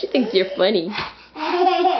she thinks you're funny.